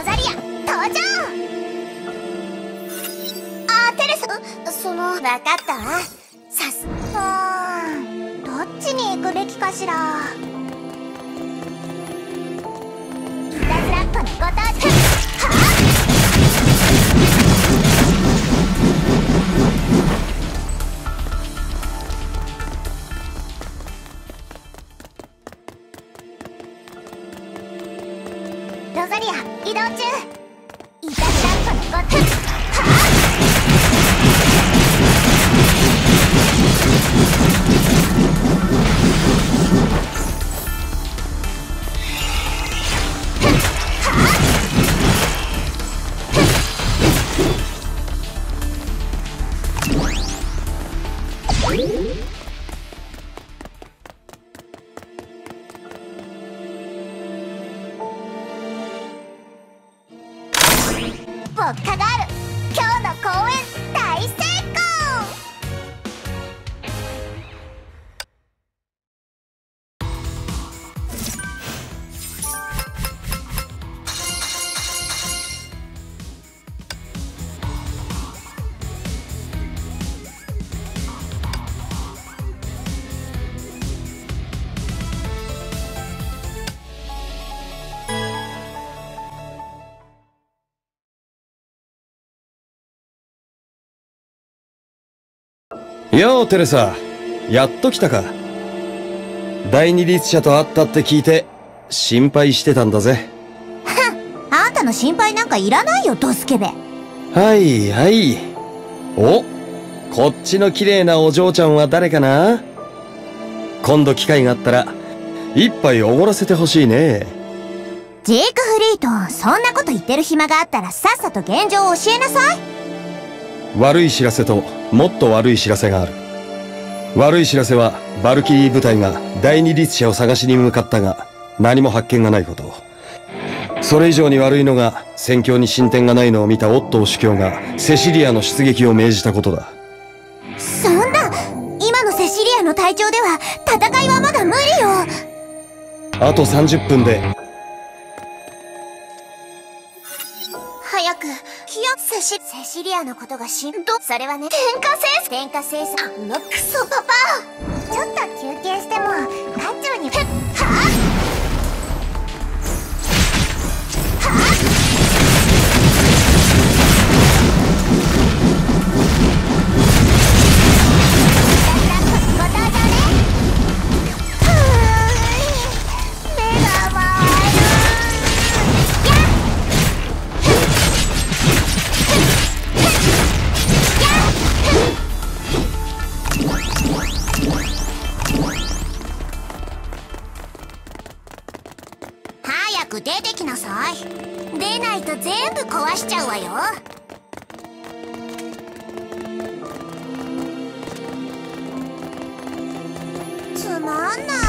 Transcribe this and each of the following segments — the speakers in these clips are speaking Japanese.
ロザリア登場。あテレスその分かった？わさすうんどっちに行くべきかしら。いたずらっ子のご当地ロザリア移動中。いたずらっ子のごと。くボッカがある。ようテレサ。やっと来たか。第二律者と会ったって聞いて心配してたんだぜ。あんたの心配なんかいらないよドスケベ。はいはい。おこっちの綺麗なお嬢ちゃんは誰かな？今度機会があったら一杯おごらせてほしいね。ジークフリートそんなこと言ってる暇があったらさっさと現状を教えなさい。悪い知らせともっと悪い知らせがある。悪い知らせはバルキリー部隊が第二律者を探しに向かったが何も発見がないこと。それ以上に悪いのが戦況に進展がないのを見たオットー主教がセシリアの出撃を命じたことだ。そんな今のセシリアの隊長では戦いはまだ無理よ。あと30分で早く気をセシセシリアのことがしんどそれはね天下生天下聖あのクソパパく出てきなさい。出ないと全部壊しちゃうわよ。つまんない。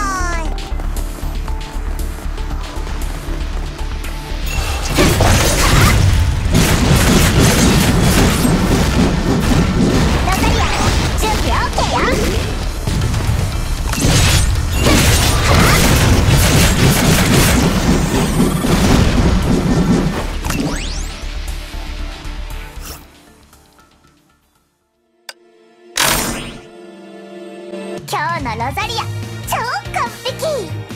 今日のロザリア超完璧